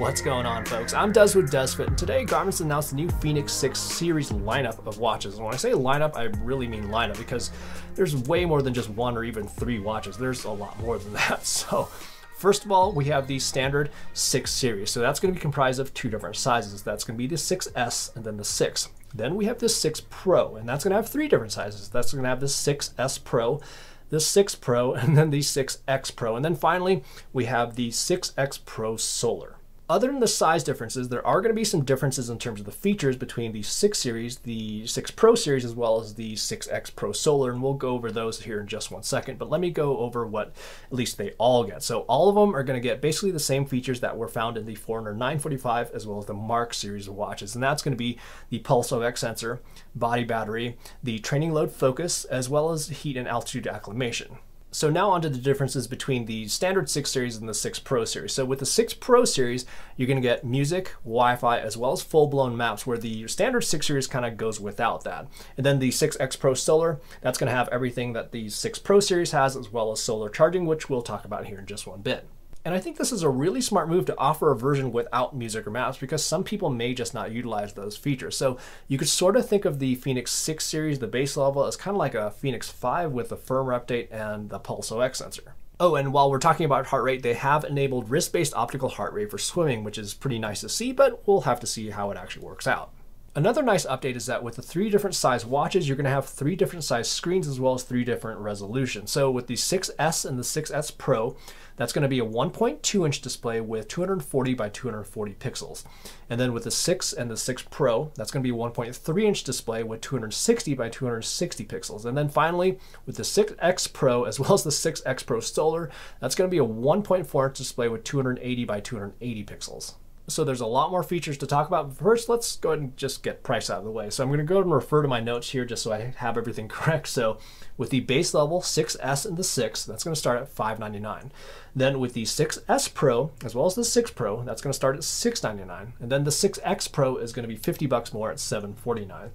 What's going on, folks? I'm Des with DesFit, and today Garmin's announced the new Fenix 6 series lineup of watches. And when I say lineup, I really mean lineup because there's way more than just one or even three watches. There's a lot more than that. So, first of all, we have the standard 6 series. So that's going to be comprised of two different sizes. That's going to be the 6S and then the 6. Then we have the 6 Pro, and that's going to have three different sizes. That's going to have the 6S Pro, the 6 Pro, and then the 6X Pro. And then finally, we have the 6X Pro Solar. Other than the size differences, there are going to be some differences in terms of the features between the 6 series, the 6 Pro series, as well as the 6X Pro Solar, and we'll go over those here in just one second. But let me go over what at least they all get. So all of them are going to get basically the same features that were found in the Forerunner 945 as well as the MARQ series of watches, and that's going to be the Pulse OX sensor, body battery, the training load focus, as well as heat and altitude acclimation. So now onto the differences between the standard 6 series and the 6 Pro series. So with the 6 Pro series, you're going to get music, Wi-Fi, as well as full-blown maps, where the standard 6 series kind of goes without that. And then the 6X Pro Solar, that's going to have everything that the 6 Pro series has, as well as solar charging, which we'll talk about here in just one bit. And I think this is a really smart move to offer a version without music or maps because some people may just not utilize those features. So you could sort of think of the Fenix 6 series, the base level, as kind of like a Fenix 5 with the firmware update and the Pulse OX sensor. Oh, and while we're talking about heart rate, they have enabled wrist-based optical heart rate for swimming, which is pretty nice to see, but we'll have to see how it actually works out. Another nice update is that with the three different size watches, you're going to have three different size screens as well as three different resolutions. So with the 6S and the 6S Pro, that's going to be a 1.2 inch display with 240 by 240 pixels. And then with the 6 and the 6 Pro, that's going to be a 1.3 inch display with 260 by 260 pixels. And then finally, with the 6X Pro as well as the 6X Pro Solar, that's going to be a 1.4 inch display with 280 by 280 pixels. So there's a lot more features to talk about. First, let's go ahead and just get price out of the way. So I'm going to go and refer to my notes here just so I have everything correct. So with the base level 6S and the 6, that's going to start at 599. Then with the 6S Pro, as well as the 6 Pro, that's going to start at 699. And then the 6X Pro is going to be 50 bucks more at 749.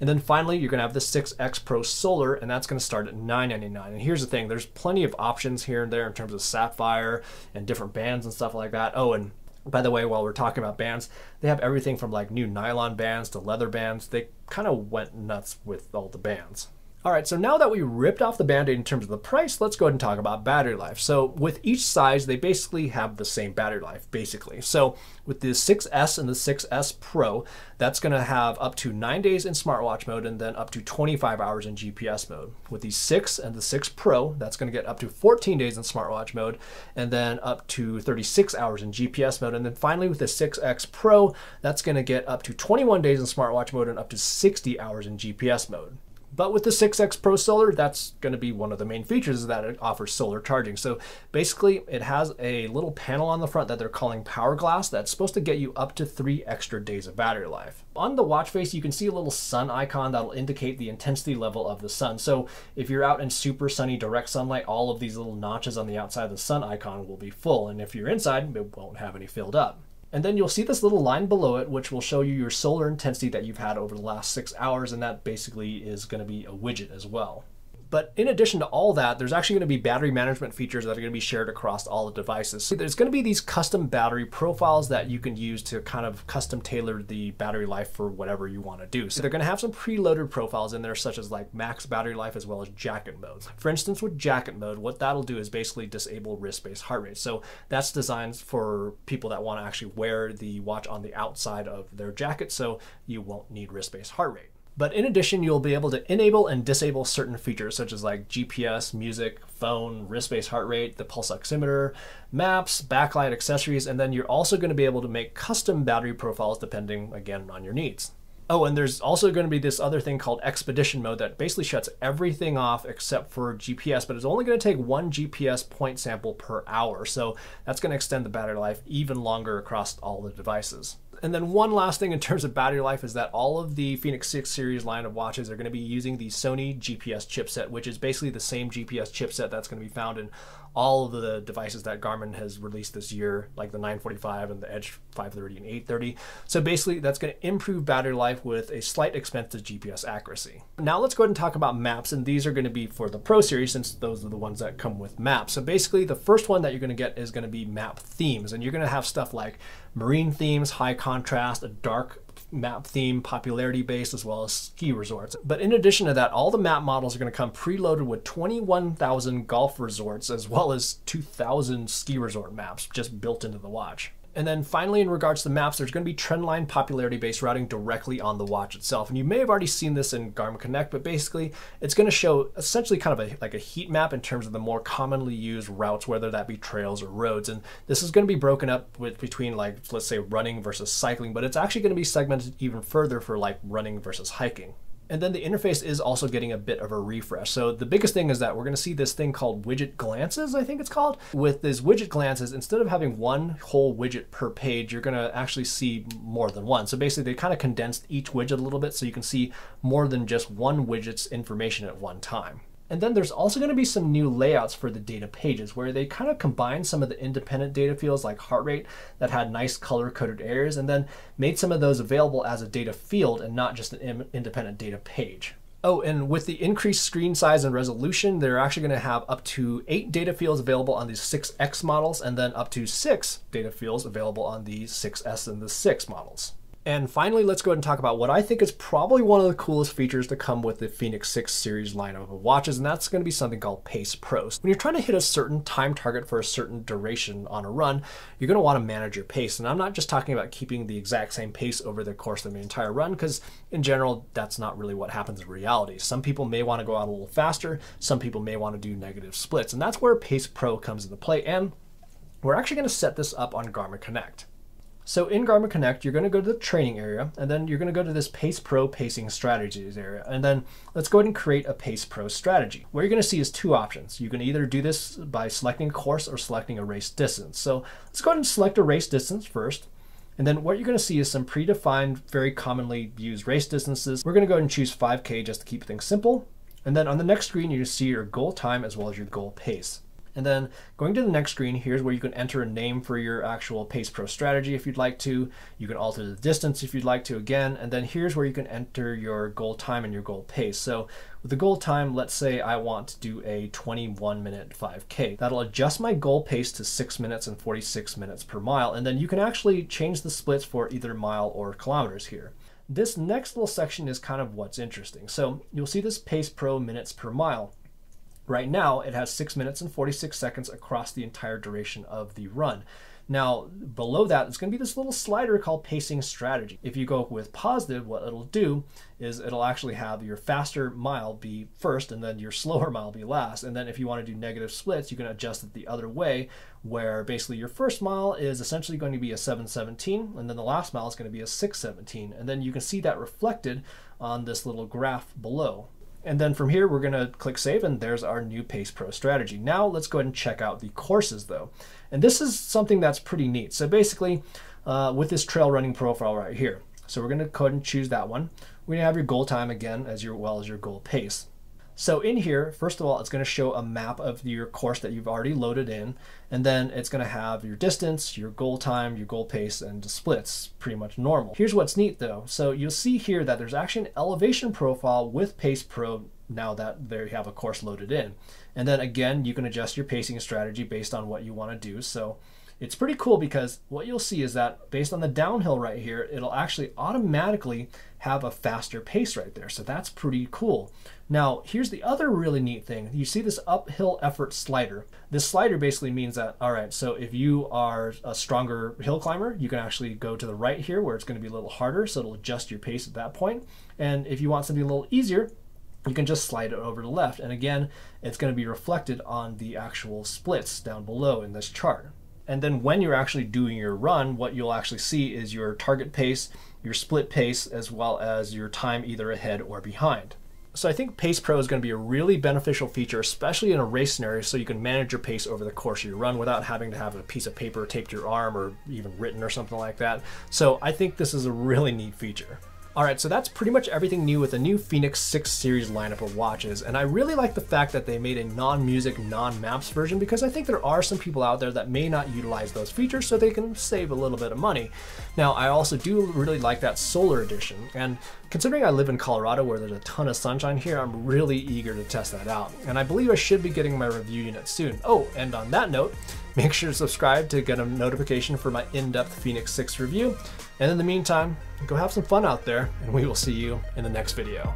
And then finally, you're going to have the 6X Pro Solar, and that's going to start at 999. And here's the thing, there's plenty of options here and there in terms of sapphire and different bands and stuff like that. Oh, and by the way, while we're talking about bands, they have everything from like new nylon bands to leather bands. They kind of went nuts with all the bands. All right, so now that we ripped off the band-aid in terms of the price, let's go ahead and talk about battery life. So with each size, they basically have the same battery life, basically. So with the 6S and the 6S Pro, that's gonna have up to nine days in smartwatch mode and then up to 25 hours in GPS mode. With the 6 and the 6 Pro, that's gonna get up to 14 days in smartwatch mode and then up to 36 hours in GPS mode. And then finally with the 6X Pro, that's gonna get up to 21 days in smartwatch mode and up to 60 hours in GPS mode. But with the 6X Pro Solar, that's going to be one of the main features that it offers solar charging. So basically, it has a little panel on the front that they're calling Power Glass that's supposed to get you up to three extra days of battery life. On the watch face, you can see a little sun icon that'll indicate the intensity level of the sun. So if you're out in super sunny direct sunlight, all of these little notches on the outside of the sun icon will be full. And if you're inside, it won't have any filled up. And then you'll see this little line below it, which will show you your solar intensity that you've had over the last six hours, and that basically is going to be a widget as well. But in addition to all that, there's actually going to be battery management features that are going to be shared across all the devices. So there's going to be these custom battery profiles that you can use to kind of custom tailor the battery life for whatever you want to do. So they're going to have some preloaded profiles in there, such as like max battery life as well as jacket mode. For instance, with jacket mode, what that'll do is basically disable wrist-based heart rate. So that's designed for people that want to actually wear the watch on the outside of their jacket, so you won't need wrist-based heart rate. But in addition, you'll be able to enable and disable certain features such as like GPS, music, phone, wrist-based heart rate, the pulse oximeter, maps, backlight accessories, and then you're also going to be able to make custom battery profiles depending, again, on your needs. Oh, and there's also going to be this other thing called expedition mode that basically shuts everything off except for GPS, but it's only going to take one GPS point sample per hour. So that's going to extend the battery life even longer across all the devices. And then one last thing in terms of battery life is that all of the Fenix 6 series line of watches are going to be using the Sony GPS chipset, which is basically the same GPS chipset that's going to be found in all of the devices that Garmin has released this year, like the 945 and the Edge 530 and 830. So basically, that's going to improve battery life with a slight expense to GPS accuracy. Now let's go ahead and talk about maps, and these are going to be for the Pro Series since those are the ones that come with maps. So basically, the first one that you're going to get is going to be map themes, and you're going to have stuff like marine themes, high contrast, a dark map theme, popularity based, as well as ski resorts. But in addition to that, all the map models are going to come preloaded with 21,000 golf resorts as well as 2,000 ski resort maps just built into the watch. And then finally, in regards to the maps, there's going to be trendline popularity based routing directly on the watch itself. And you may have already seen this in Garmin Connect, but basically it's going to show essentially kind of a, like a heat map in terms of the more commonly used routes, whether that be trails or roads. And this is going to be broken up with between like, let's say running versus cycling, but it's actually going to be segmented even further for like running versus hiking. And then the interface is also getting a bit of a refresh. So the biggest thing is that we're going to see this thing called widget glances, I think it's called. With these widget glances, instead of having one whole widget per page, you're going to actually see more than one. So basically they kind of condensed each widget a little bit so you can see more than just one widget's information at one time. And then there's also going to be some new layouts for the data pages where they kind of combine some of the independent data fields like heart rate that had nice color coded areas and then made some of those available as a data field and not just an independent data page. Oh, and with the increased screen size and resolution, they're actually going to have up to eight data fields available on these 6X models and then up to six data fields available on the 6S and the 6 models. And finally, let's go ahead and talk about what I think is probably one of the coolest features to come with the Fenix 6 series lineup of watches, and that's going to be something called Pace Pro. When you're trying to hit a certain time target for a certain duration on a run, you're going to want to manage your pace. And I'm not just talking about keeping the exact same pace over the course of the entire run, because in general, that's not really what happens in reality. Some people may want to go out a little faster, some people may want to do negative splits, and that's where Pace Pro comes into play. And we're actually going to set this up on Garmin Connect. So in Garmin Connect, you're going to go to the training area, and then you're going to go to this Pace Pro Pacing Strategies area. And then let's go ahead and create a Pace Pro strategy. What you're going to see is two options. You can either do this by selecting a course or selecting a race distance. So let's go ahead and select a race distance first. And then what you're going to see is some predefined, very commonly used race distances. We're going to go ahead and choose 5K just to keep things simple. And then on the next screen, you see your goal time as well as your goal pace. And then going to the next screen, here's where you can enter a name for your actual Pace Pro strategy if you'd like to. You can alter the distance if you'd like to again. And then here's where you can enter your goal time and your goal pace. So with the goal time, let's say I want to do a 21 minute 5K. That'll adjust my goal pace to 6 minutes and 46 minutes per mile. And then you can actually change the splits for either mile or kilometers here. This next little section is kind of what's interesting. So you'll see this Pace Pro minutes per mile. Right now, it has 6 minutes and 46 seconds across the entire duration of the run. Now, below that, it's going to be this little slider called pacing strategy. If you go with positive, what it'll do is it'll actually have your faster mile be first and then your slower mile be last. And then if you want to do negative splits, you can adjust it the other way, where basically your first mile is essentially going to be a 717, and then the last mile is going to be a 617. And then you can see that reflected on this little graph below. And then from here, we're going to click save, and there's our new Pace Pro strategy. Now let's go ahead and check out the courses though. And this is something that's pretty neat. So basically, uh, with this trail running profile right here. So we're going to go ahead and choose that one. We're to have your goal time again as your well as your goal pace. So in here, first of all, it's going to show a map of your course that you've already loaded in, and then it's going to have your distance, your goal time, your goal pace, and the splits, pretty much normal. Here's what's neat though. So you'll see here that there's actually an elevation profile with Pace Pro now that there you have a course loaded in. And then again, you can adjust your pacing strategy based on what you want to do. So it's pretty cool because what you'll see is that based on the downhill right here, it'll actually automatically have a faster pace right there. So that's pretty cool. Now, here's the other really neat thing. You see this uphill effort slider. This slider basically means that, all right, so if you are a stronger hill climber, you can actually go to the right here where it's going to be a little harder, so it'll adjust your pace at that point. And if you want something a little easier, you can just slide it over to the left. And again, it's going to be reflected on the actual splits down below in this chart. And then when you're actually doing your run, what you'll actually see is your target pace, your split pace, as well as your time either ahead or behind. So I think Pace Pro is going to be a really beneficial feature, especially in a race scenario, so you can manage your pace over the course of your run without having to have a piece of paper taped to your arm or even written or something like that. So I think this is a really neat feature. Alright, so that's pretty much everything new with the new Fenix 6 series lineup of watches, and I really like the fact that they made a non-music, non-maps version because I think there are some people out there that may not utilize those features so they can save a little bit of money. Now, I also do really like that solar edition, and considering I live in Colorado where there's a ton of sunshine here, I'm really eager to test that out, and I believe I should be getting my review unit soon. Oh, and on that note, make sure to subscribe to get a notification for my in-depth Fenix 6 review, and in the meantime, go have some fun out there, and we will see you in the next video.